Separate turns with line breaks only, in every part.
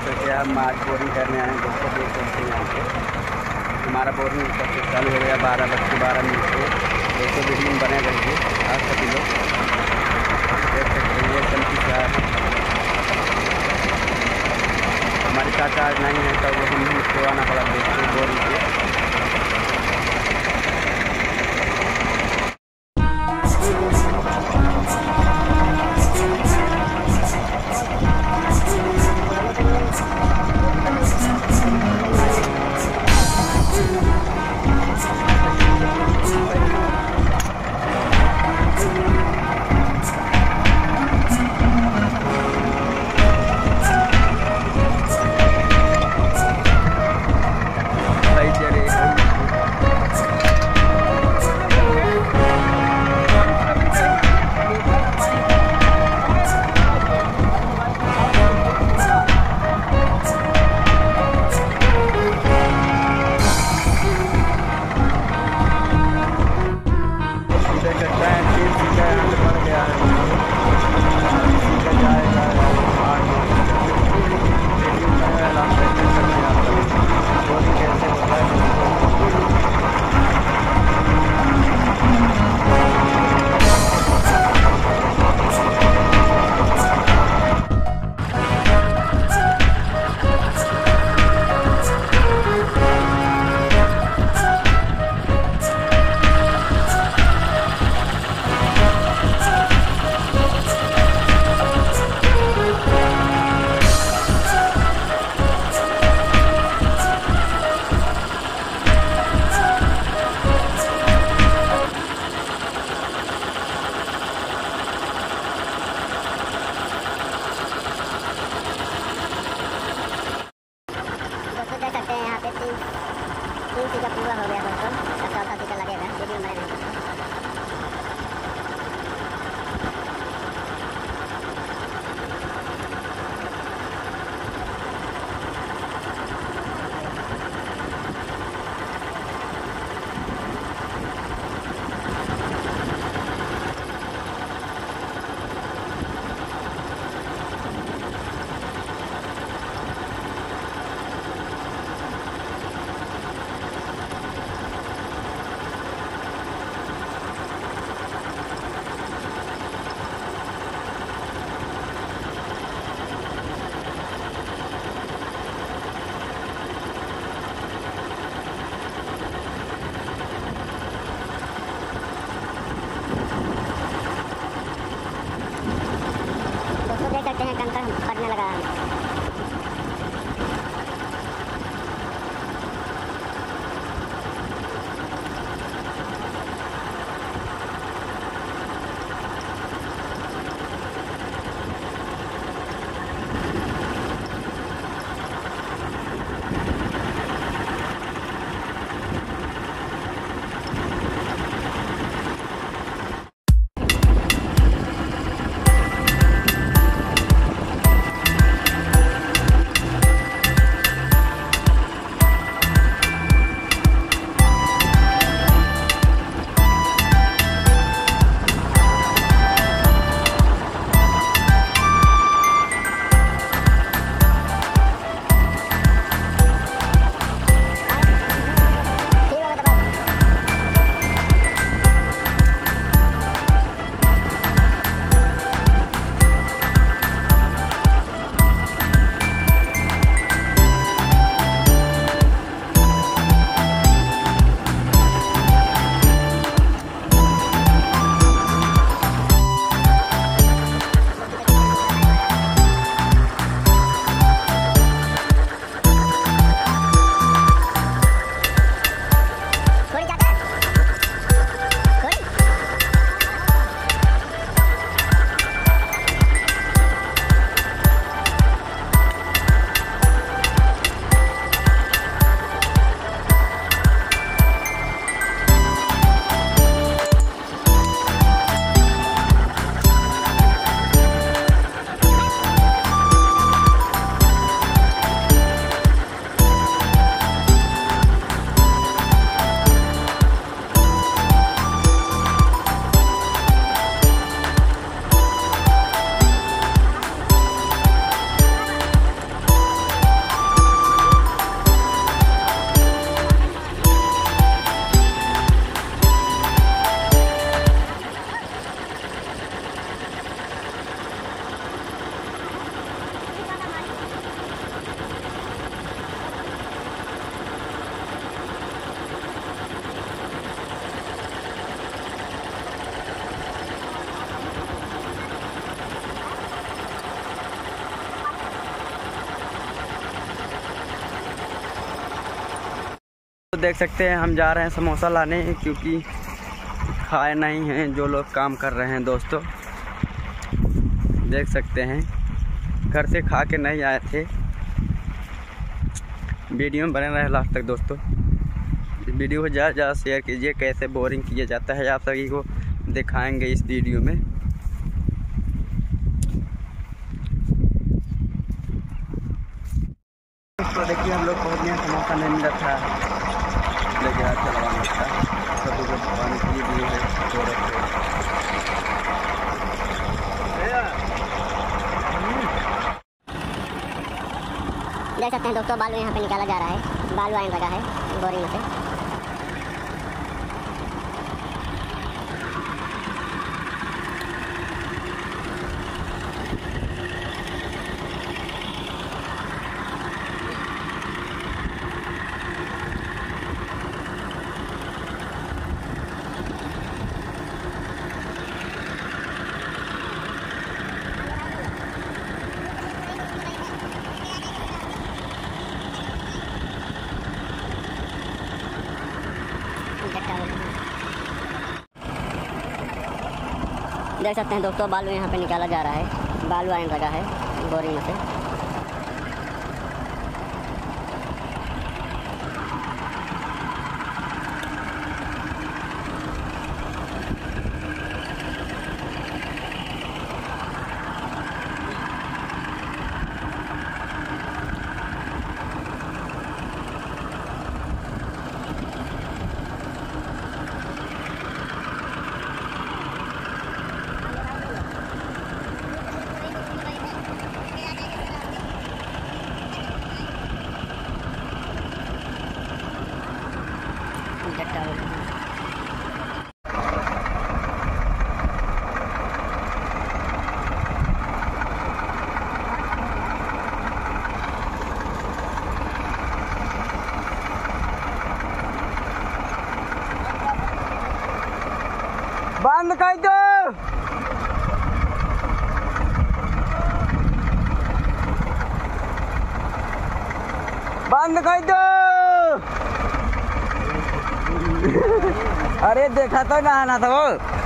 देख सकते हैं हम आज बोरिंग करने आए हैं दोस्तों देख सकते हैं यहाँ पे। हमारा बोरिंग ऊपर से चालू हो गया बारह बज के बारह मिनट से। दोस्तों वीडियो में बने रहिए आज सभी लोग। देख सकते हैं, ये चमकी क्या है। हमारे चाचा आज नहीं है तो वो हम उसको आना पड़ा दोस्तों बोरिंग से तीन
तीन सीटें पूरा हो गया दोस्तों अब चौथा सीटें लगेगा वीडियो में बने रहिए।
देख सकते हैं, हम जा रहे हैं समोसा लाने, क्योंकि खाए नहीं हैं जो लोग काम कर रहे हैं दोस्तों। देख सकते हैं, घर से खा के नहीं आए थे। वीडियो में बने रहे लास्ट तक दोस्तों। वीडियो को ज़्यादा ज़्यादा शेयर कीजिए, कैसे बोरिंग किया जाता है। आप सभी को दिखाएँगे इस वीडियो में। तो देखिए, हम लोग पहुँच गए समोसा नहीं मिला था लेके हाथ चलवाना था सभी को पानी पी दिए है, दो
देख सकते हैं दोस्तों, बालू यहाँ पे निकाला जा रहा है। बालू आयन लगा है, बोरिंग से इकट्ठा हो गया। देख सकते हैं दोस्तों, बालू यहाँ पे निकाला जा रहा है। बालू आने लगा है, बोरिंग से इकट्ठा हो गया।
बंद कर दो बंद कर दो अरे देखा तो नहाना था वो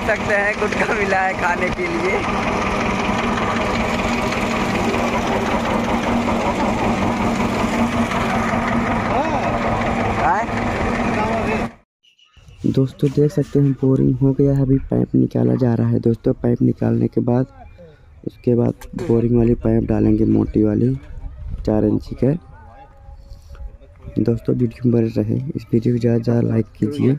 देख सकते हैं गुटखा मिला है खाने के लिए।
दोस्तों, देख सकते हैं बोरिंग हो गया है, अभी पाइप निकाला जा रहा है। दोस्तों पाइप निकालने के बाद, उसके बाद बोरिंग वाली पाइप डालेंगे, मोटी वाली, चार इंची का। दोस्तों वीडियो बन रहे। इस वीडियो को ज़्यादा ज़्यादा लाइक कीजिए।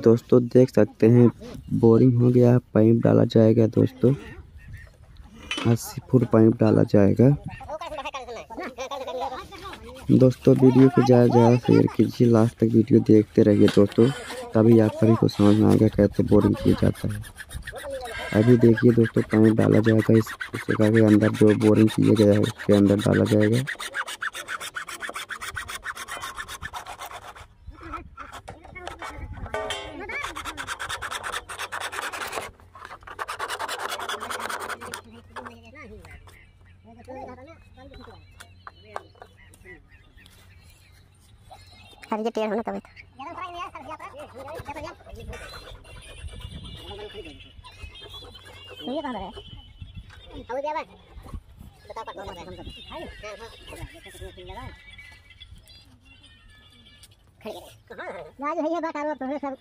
दोस्तों, देख सकते हैं बोरिंग हो गया, पाइप डाला जाएगा दोस्तों। अस्सी फुट पाइप डाला जाएगा। दोस्तों, वीडियो को ज़्यादा ज़्यादा शेयर कीजिए, लास्ट तक वीडियो देखते रहिए दोस्तों, तभी आप सभी को समझ में आएगा कैसे बोरिंग किया जाता है। अभी देखिए दोस्तों, पाइप डाला जाएगा, इस जगह के अंदर जो बोरिंग किया गया है, उसके अंदर डाला जाएगा।
टेढ़ होना तभी तो ये कहाँ है हाँ ना ये बात आरो है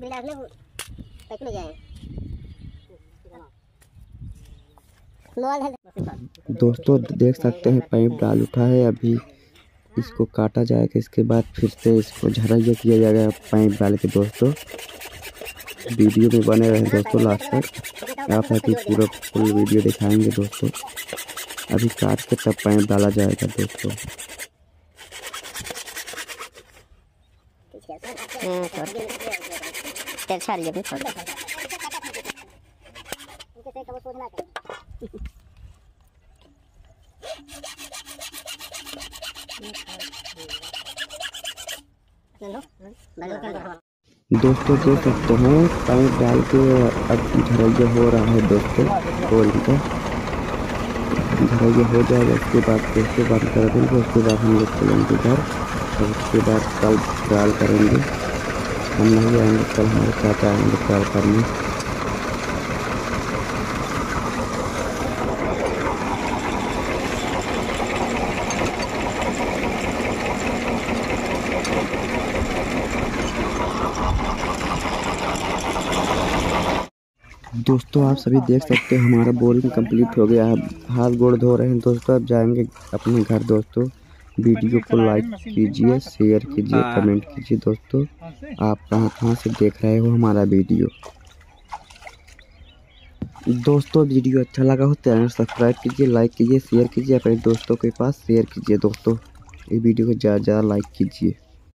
बिलास में पैक ले जाए है
दोस्तों, देख सकते हैं, पाइप डाल उठा है, अभी इसको काटा जाएगा, इसके बाद फिर से इसको झरैया किया जाएगा पाइप डाल के, दोस्तों। वीडियो में बने रहे दोस्तों, लास्ट तक। आप अभी पूरा फुल वीडियो दिखाएँगे दोस्तों। अभी काट के तब पाइप डाला जाएगा, दोस्तों।
भी
दोस्तों देख सकते हैं पाइप डाल के अब झरैया हो रहा है दोस्तों बोरिंग का। झरैया हो जाएगा, उसके बाद फिर से बंद कर देंगे, उसके बाद हम लोग चलेंगे घर और उसके बाद कल ट्रायल करेंगे। हम नहीं आएँगे, कल हमारे चाचा आएँगे ट्रायल करने। दोस्तों आप सभी देख सकते हैं हमारा बोरिंग कंप्लीट हो गया है। हाथ गोड़ धो रहे हैं। दोस्तों अब जाएँगे अपने घर दोस्तों। वीडियो को लाइक कीजिए शेयर कीजिए कमेंट कीजिए दोस्तों। आप कहाँ कहाँ से देख रहे हो हमारा वीडियो? दोस्तों वीडियो अच्छा लगा हो चैनल सब्सक्राइब कीजिए लाइक कीजिए शेयर कीजिए अपने दोस्तों के पास शेयर कीजिए दोस्तों। ये वीडियो को ज़्यादा ज़्यादा लाइक कीजिए।